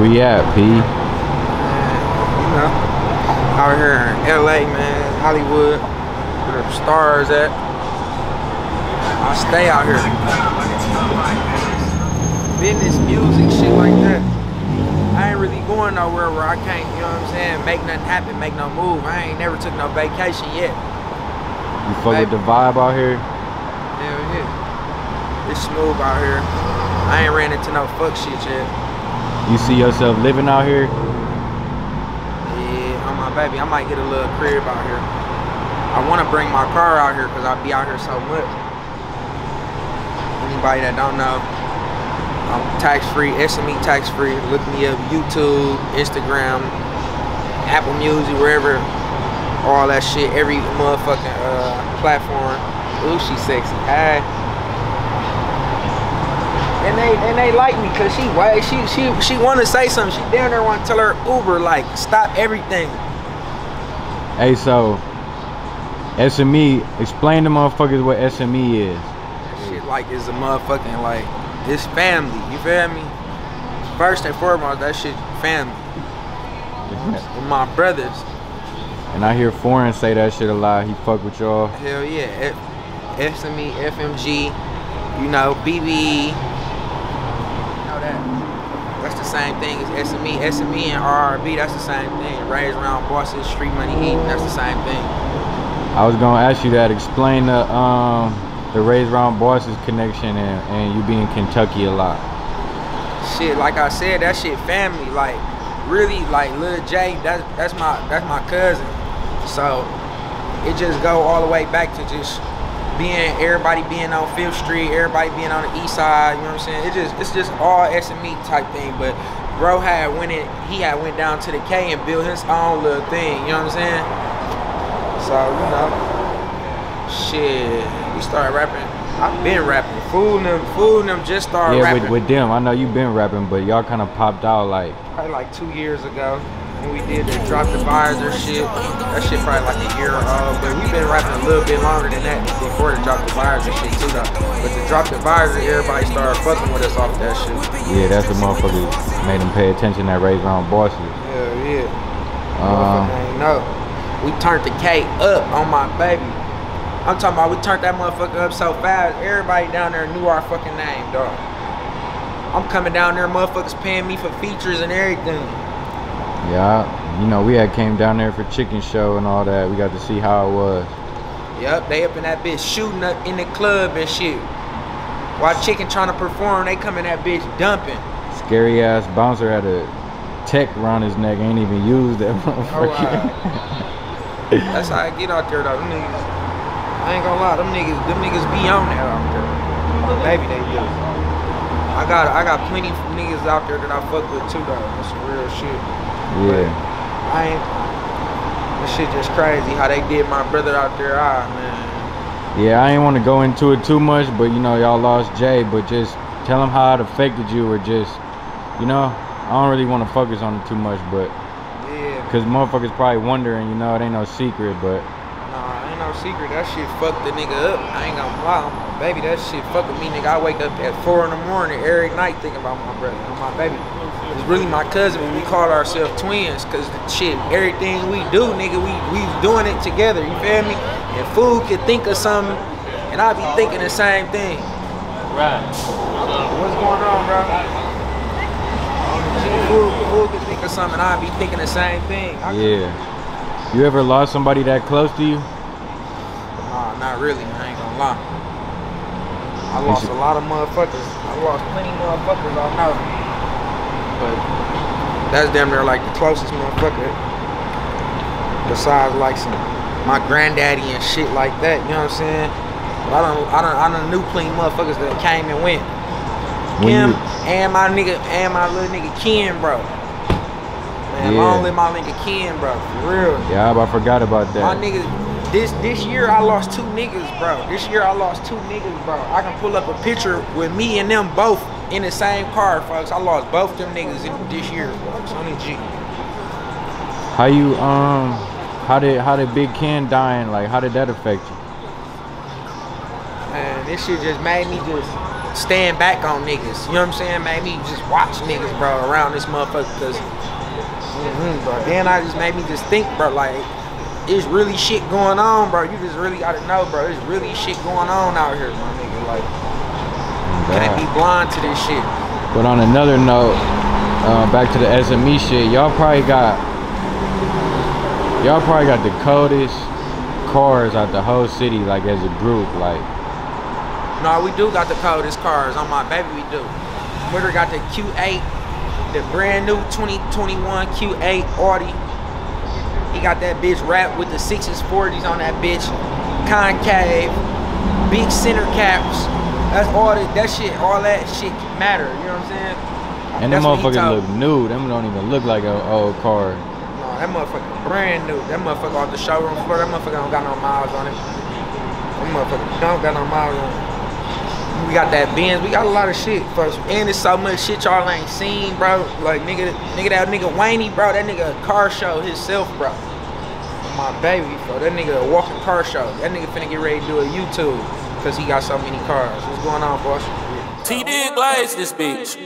you at, P? Man, you know, out here in LA, man, Hollywood, where the stars at. I stay out here. Business, music, shit like that. I ain't really going nowhere where I can't, you know what I'm saying, make nothing happen, make no move. I ain't never took no vacation yet. You fuck with the vibe out here? Hell yeah. It's smooth out here. I ain't ran into no fuck shit yet. You see yourself living out here? Yeah, on my baby. I might get a little crib out here. I want to bring my car out here because I be out here so much. Anybody that don't know, I'm tax free, SME tax free. Look me up YouTube, Instagram, Apple Music, wherever. All that shit, every motherfucking uh, platform. Ooh, she sexy. Hey. And they and they like me cause she why she she she want to say something. She down there want to tell her Uber like stop everything. Hey, so SME, explain to motherfuckers what SME is. That shit like is a motherfucking like it's family. You feel me? First and foremost, that shit family. With my brothers. And I hear Foreign say that shit a lot. He fuck with y'all. Hell yeah. F- SME, FMG, you know, BBE. That's the same thing as SME. SME and RRB, that's the same thing. Raised around bosses, street money eating, that's the same thing. I was gonna ask you that. Explain the um the Raised Round Bosses connection and, and you being in Kentucky a lot. Shit, like I said, that shit family. Like, really, like Lil J, that's that's my that's my cousin. So it just go all the way back to just being everybody being on Fifth Street, everybody being on the east side, you know what I'm saying? It just it's just all S and me type thing. But bro had went in he had went down to the K and built his own little thing, you know what I'm saying? So, you know, shit, we started rapping. I've been rapping. Fooling them, fooling them just started yeah, rapping. with, with them. I know you've been rapping, but y'all kind of popped out like probably like two years ago when we did the drop the visor shit. That shit probably like a year old, but we've been rapping a little bit longer than that before the drop the visor shit too though. But the drop the visor, everybody started fucking with us off that shit. yeah, that's the motherfuckers made them pay attention that Raised Round Bosses. Hell yeah. Um, Motherfucker ain't know. We turned the K up on my baby. I'm talking about we turned that motherfucker up so fast, everybody down there knew our fucking name, dog. I'm coming down there, motherfuckers paying me for features and everything. Yeah, you know we had came down there for chicken show and all that. We got to see how it was. Yep, they up in that bitch shooting up in the club and shit. While chicken trying to perform, they come in that bitch dumping. Scary ass bouncer had a tech around his neck. Ain't even used that oh, motherfucker. That's how I get out there though. Them niggas, I ain't gonna lie, them niggas, them niggas be on that out there. Maybe they do. I got, I got plenty of niggas out there that I fuck with too though. That's some real shit. Yeah. I ain't. This shit just crazy how they did my brother out there. Ah man. Yeah, I ain't want to go into it too much, but you know, y'all lost Jay, but just tell him how it affected you or just, you know, I don't really want to focus on it too much, but Yeah. because motherfuckers probably wondering, you know, it ain't no secret, but Nah, ain't no secret. That shit fucked the nigga up. I ain't gonna lie. Baby, that shit fucking me, nigga. I wake up at 4 in the morning every night thinking about my brother my baby. It's really my cousin, but we call ourselves twins because the shit, everything we do, nigga, we we doing it together. You feel me? And food can think of something, and I be thinking the same thing. Right. What's going on, bro? Food, food can think of something, and I be thinking the same thing. I, yeah. You ever lost somebody that close to you? Nah, not really. I ain't gonna lie. I lost a lot of motherfuckers. I lost plenty motherfuckers. I know. But that's damn near like the closest motherfucker. Besides like some my granddaddy and shit like that. You know what I'm saying? But I don't. I don't. I don't knew plenty motherfuckers that came and went. Him and my nigga and my little nigga Ken, bro. Man, Yeah. long live my nigga Ken, bro. For real. Yeah, I forgot about that. My niggas, this this year I lost two niggas, bro. This year I lost two niggas, bro. I can pull up a picture with me and them both in the same car, folks. I lost both of them niggas in this year, folks. On the G. How you um how did how did Big Ken dying like how did that affect you? Man, this shit just made me just stand back on niggas. You know what I'm saying? Made me just watch niggas, bro, around this motherfucker. Cause, mm-hmm, bro. Then I just made me just think, bro, like, it's really shit going on, bro. You just really gotta know, bro. It's really shit going on out here, my nigga. Like, can't be blind to this shit. But on another note, uh, back to the SME shit, y'all probably got y'all probably got the coldest cars out the whole city, like as a group, like. No, we do got the coldest cars on my baby. We do. Murder got the Q8, the brand new 2021 Q8 Audi. He got that bitch wrapped with the sixes, 40s on that bitch, concave, big center caps. That's all that, that shit, all that shit matter. You know what I'm saying? And them motherfuckers look new. Them don't even look like an old car. No, that motherfucker brand new. That motherfucker off the showroom floor. That motherfucker don't got no miles on it. That motherfucker don't got no miles on it. We got that Benz. We got a lot of shit, folks. And it's so much shit y'all ain't seen, bro. Like nigga, nigga that nigga Wayne, bro. That nigga car show himself, bro. My baby, bro. That nigga walking car show. That nigga finna get ready to do a YouTube because he got so many cars. What's going on, boss? T did glaze this bitch.